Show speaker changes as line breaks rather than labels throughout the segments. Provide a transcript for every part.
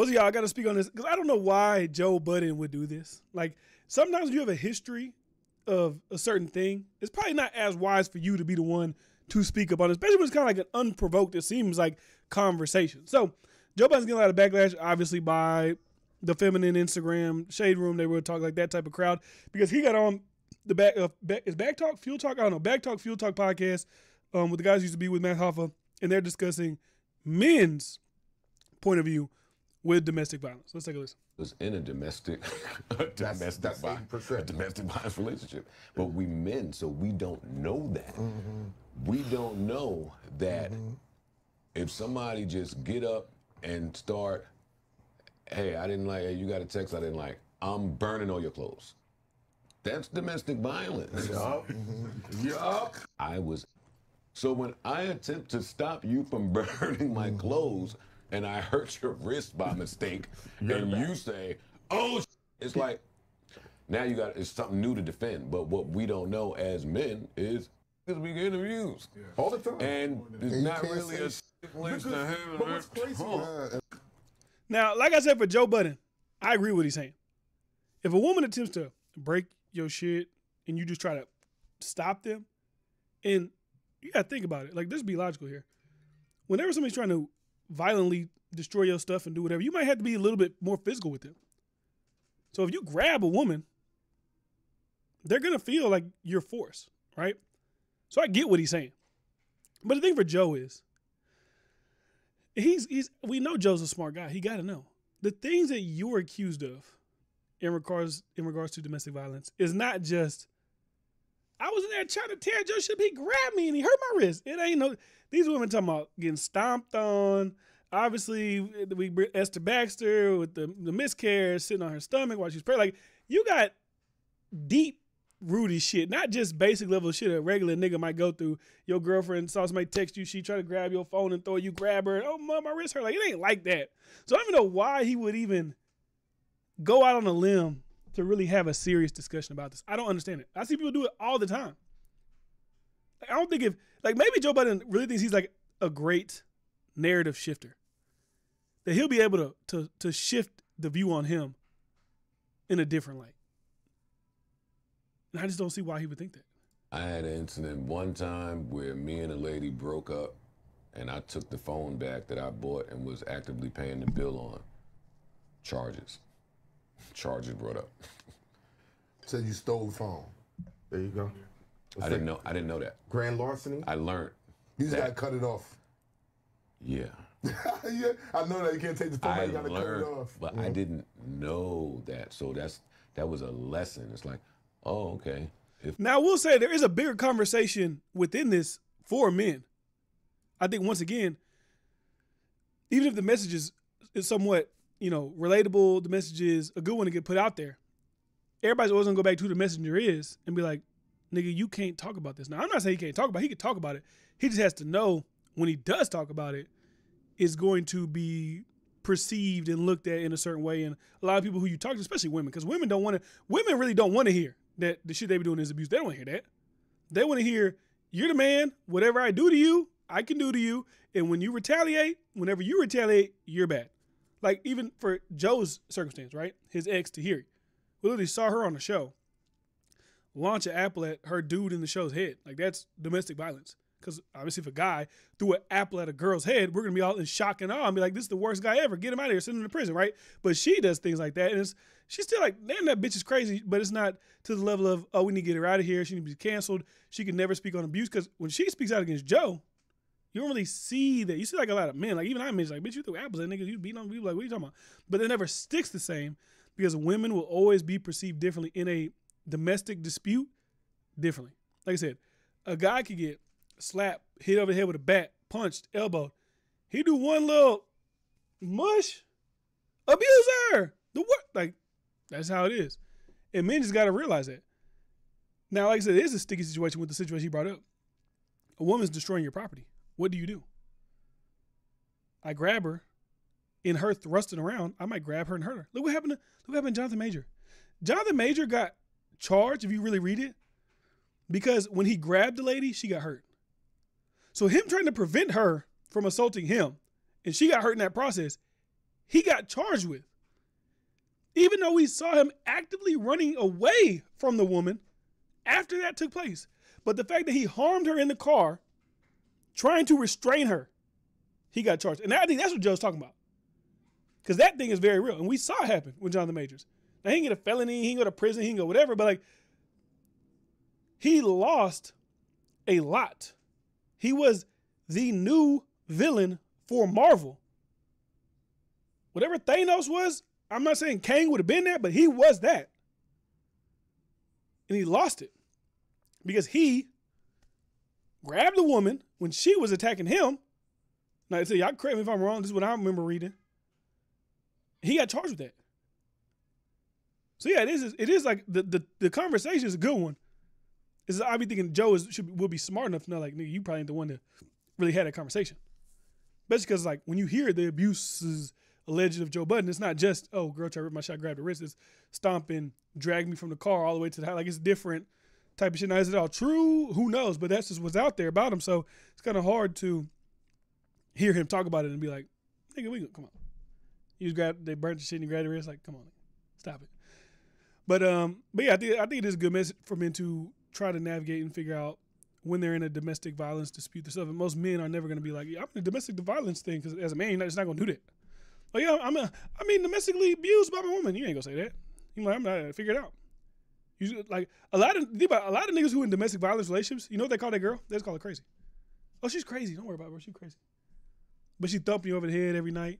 Well, y'all, I got to speak on this because I don't know why Joe Budden would do this. Like, sometimes you have a history of a certain thing, it's probably not as wise for you to be the one to speak about it, especially when it's kind of like an unprovoked, it seems like, conversation. So, Joe Budden's getting a lot of backlash, obviously, by the feminine Instagram shade room. They were talking like that type of crowd because he got on the back of back, is back talk fuel talk. I don't know back talk fuel talk podcast um, with the guys who used to be with Math Hoffa, and they're discussing men's point of view with domestic violence. Let's take a listen.
was in a domestic, a domestic,
that's
vi-
80%.
a domestic violence relationship. But we men, so we don't know that. We don't know that if somebody just get up and start, hey, I didn't like, hey, you got a text I didn't like, I'm burning all your clothes. That's domestic violence.
Yup. Yup.
I was. So when I attempt to stop you from burning my clothes and I hurt your wrist by mistake, and you say, "Oh," sh-" it's like now you got it's something new to defend. But what we don't know as men is because we get abused
All the time.
and it's
you
not really a
say-
safe place to have
but crazy?
Huh.
Now, like I said for Joe Budden, I agree with what he's saying. If a woman attempts to break your shit and you just try to stop them, and you gotta think about it. Like, let's be logical here. Whenever somebody's trying to violently destroy your stuff and do whatever, you might have to be a little bit more physical with them. So if you grab a woman, they're gonna feel like you're force, right? So I get what he's saying. But the thing for Joe is, he's he's we know Joe's a smart guy. He got to know the things that you're accused of in regards in regards to domestic violence is not just I was in there trying to tear Joe shit. He grabbed me and he hurt my wrist. It ain't no these women talking about getting stomped on. Obviously, we Esther Baxter with the the miscarriage sitting on her stomach while she's praying. Like you got deep Rudy shit, not just basic level shit a regular nigga might go through. Your girlfriend saw somebody text you, she tried to grab your phone and throw you grab her, and oh my, my wrist hurt. Like it ain't like that. So I don't even know why he would even go out on a limb to really have a serious discussion about this. I don't understand it. I see people do it all the time. Like, I don't think if like maybe Joe Budden really thinks he's like a great narrative shifter. That he'll be able to to to shift the view on him in a different light. And I just don't see why he would think that.
I had an incident one time where me and a lady broke up, and I took the phone back that I bought and was actively paying the bill on. Charges. Charges brought up.
Said you stole the phone. There you go.
I didn't know. I didn't know that.
Grand larceny.
I learned.
You just
that-
gotta cut it off.
Yeah.
yeah, I know that you can't take the phone.
I
You gotta cut it
learned,
off.
but I mm-hmm. didn't know that. So that's that was a lesson. It's like, oh, okay. If
Now, I will say there is a bigger conversation within this for men. I think once again, even if the message is, is somewhat, you know, relatable, the message is a good one to get put out there. Everybody's always gonna go back to who the messenger is and be like, nigga, you can't talk about this. Now, I'm not saying he can't talk about it. He can talk about it. He just has to know when he does talk about it, it's going to be perceived and looked at in a certain way. And a lot of people who you talk to, especially women, because women don't want to, women really don't want to hear that the shit they be doing is abuse. They don't want to hear that. They want to hear, you're the man, whatever I do to you, I can do to you. And when you retaliate, whenever you retaliate, you're bad. Like even for Joe's circumstance, right? His ex Tahiry. We literally saw her on the show launch an apple at her dude in the show's head. Like that's domestic violence. Because obviously, if a guy threw an apple at a girl's head, we're gonna be all in shock and awe and be like, "This is the worst guy ever. Get him out of here. Send him to prison." Right? But she does things like that, and it's she's still like, "Damn, that bitch is crazy." But it's not to the level of, "Oh, we need to get her out of here. She needs to be canceled. She can never speak on abuse." Because when she speaks out against Joe, you don't really see that. You see like a lot of men, like even I mentioned, like, "Bitch, you threw apples at niggas. You beat on people. Like, what are you talking about?" But it never sticks the same because women will always be perceived differently in a domestic dispute differently. Like I said, a guy could get slapped, hit over the head with a bat, punched, elbowed. He do one little mush, abuser. The what? Like that's how it is. And men just got to realize that. Now, like I said, it is a sticky situation with the situation he brought up. A woman's destroying your property. What do you do? I grab her, in her thrusting around, I might grab her and hurt her. Look what happened to look what happened to Jonathan Major. Jonathan Major got charged, if you really read it, because when he grabbed the lady, she got hurt. So him trying to prevent her from assaulting him, and she got hurt in that process, he got charged with. Even though we saw him actively running away from the woman after that took place. But the fact that he harmed her in the car, trying to restrain her, he got charged. And I think that's what Joe's talking about. Because that thing is very real. And we saw it happen with Jonathan Majors. Now, he can get a felony, he can go to prison, he can go whatever, but like, he lost a lot. He was the new villain for Marvel. Whatever Thanos was, I'm not saying Kang would have been there, but he was that. And he lost it because he grabbed the woman when she was attacking him. Now, I say, y'all correct me if I'm wrong. This is what I remember reading. He got charged with that. So yeah, it is. It is like the the, the conversation is a good one. Is I be thinking Joe is should will be smart enough to know like nigga, you probably ain't the one that really had that conversation. Especially because like when you hear the abuses alleged of Joe Budden, it's not just oh girl tried to rip my shot, grabbed the wrist. It's stomping, drag me from the car all the way to the house. Like it's different type of shit. Now is it all true? Who knows? But that's just what's out there about him. So it's kind of hard to hear him talk about it and be like, nigga, we come on. You just grab they burnt the shit and you grab the wrist. Like come on, stop it. But um, but yeah, I think I think it is a good message for men to try to navigate and figure out when they're in a domestic violence dispute or something. Most men are never going to be like, yeah, I'm in a domestic violence thing because as a man, you're just not going to do that. Like, yeah, I'm a, I mean, domestically abused by my woman. You ain't gonna say that. You like, I'm not gonna figure it out. You like a lot of a lot of niggas who in domestic violence relationships. You know what they call that girl? They just call her crazy. Oh, she's crazy. Don't worry about her. She's crazy. But she thumping you over the head every night.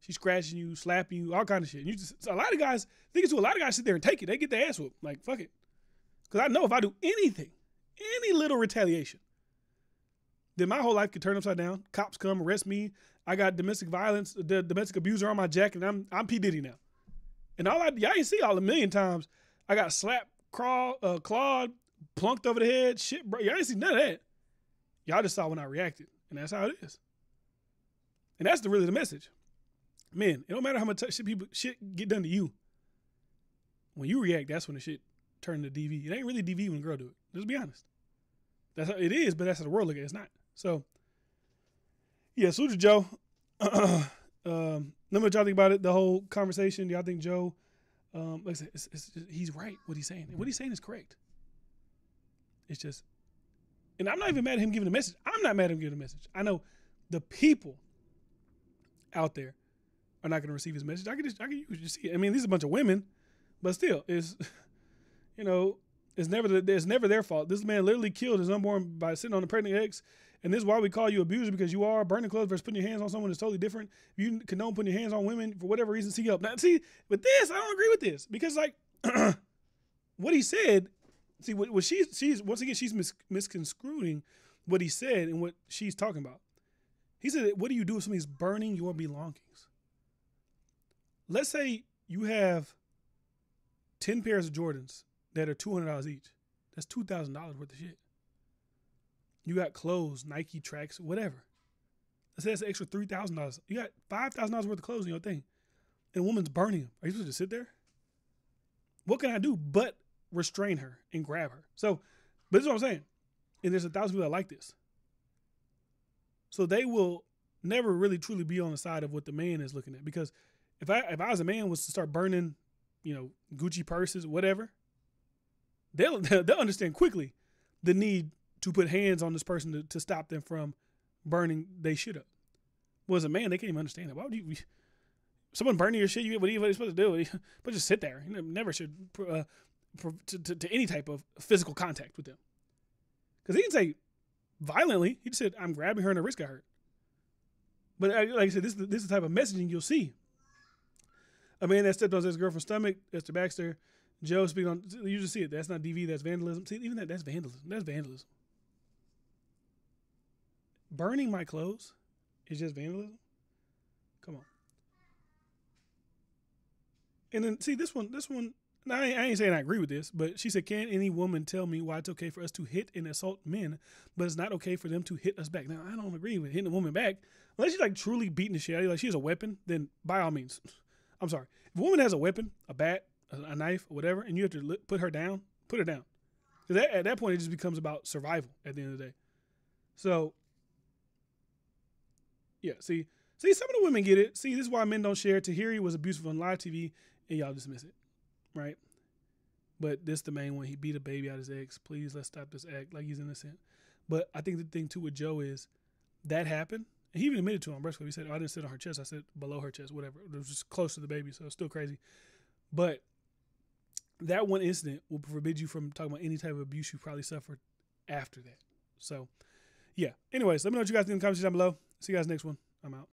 She's scratching you, slapping you, all kind of shit. And You just a lot of guys think it's a lot of guys sit there and take it. They get their ass whooped. Like fuck it, because I know if I do anything, any little retaliation, then my whole life could turn upside down. Cops come arrest me. I got domestic violence, the domestic abuser on my jacket, and I'm I'm P Diddy now. And all I y'all ain't see all a million times. I got slapped, crawl, uh, clawed, plunked over the head, shit, bro. Y'all ain't see none of that. Y'all just saw when I reacted, and that's how it is. And that's the really the message man, it don't matter how much shit people shit get done to you. When you react, that's when the shit turn to DV. It ain't really DV when a girl do it. Let's be honest. That's how it is, but that's how the world look at it. It's not. So, yeah, Suja Joe. um, let me what y'all think about it. The whole conversation. Do y'all think Joe? Um, like I said, it's, it's he's right. What he's saying. What he's saying is correct. It's just, and I'm not even mad at him giving a message. I'm not mad at him giving a message. I know the people out there are not going to receive his message. I can just, I can just see it. I mean, these are a bunch of women, but still, it's, you know, it's never the, it's never their fault. This man literally killed his unborn by sitting on a pregnant ex, and this is why we call you abuser because you are burning clothes versus putting your hands on someone is totally different. If you condone putting your hands on women for whatever reason, see up. Now, see, with this, I don't agree with this because like what he said. See, what, what she's she's once again she's mis- misconstruing what he said and what she's talking about. He said, "What do you do if somebody's burning your belongings?" let's say you have 10 pairs of Jordans that are $200 each. That's $2,000 worth of shit. You got clothes, Nike tracks, whatever. Let's say that's an extra $3,000. You got $5,000 worth of clothes in your thing. And a woman's burning them. Are you supposed to sit there? What can I do but restrain her and grab her? So, but this is what I'm saying. And there's a thousand people that like this. So they will never really truly be on the side of what the man is looking at because – if I if I as a man was to start burning, you know, Gucci purses, whatever, they'll they'll understand quickly the need to put hands on this person to, to stop them from burning they shit up. Well, as a man, they can't even understand that. Why would you? Someone burning your shit, you what are you supposed to do? But just sit there. You never should uh, to, to, to, any type of physical contact with them. Because he didn't say violently. He just said, "I'm grabbing her and her wrist got hurt." But uh, like I said, this this is the type of messaging you'll see a man that stepped on his girlfriend's stomach, Esther Baxter. Joe speaking on, you just see it. That's not DV, that's vandalism. See, even that, that's vandalism. That's vandalism. Burning my clothes is just vandalism? Come on. And then, see, this one, this one, I ain't, I ain't saying I agree with this, but she said, Can any woman tell me why it's okay for us to hit and assault men, but it's not okay for them to hit us back? Now, I don't agree with hitting a woman back. Unless she's like truly beating the shit out of you, like she has a weapon, then by all means, I'm sorry. If a woman has a weapon, a bat, a, knife, or whatever, and you have to put her down, put her down. Because at that point, it just becomes about survival at the end of the day. So, yeah, see, See, some of the women get it. See, this is why men don't share. Tahiry was abusive on live TV, and y'all dismiss it, right? But this the main one. He beat a baby out of his ex. Please let's stop this act like he's innocent. But I think the thing too with Joe is that happened. And he even admitted to him breastfeed. He said, oh, I didn't sit on her chest. I said below her chest, whatever. It was just close to the baby, so it's still crazy. But that one incident will forbid you from talking about any type of abuse you probably suffered after that. So, yeah. Anyways, let me know what you guys think in the comments down below. See you guys next one. I'm out.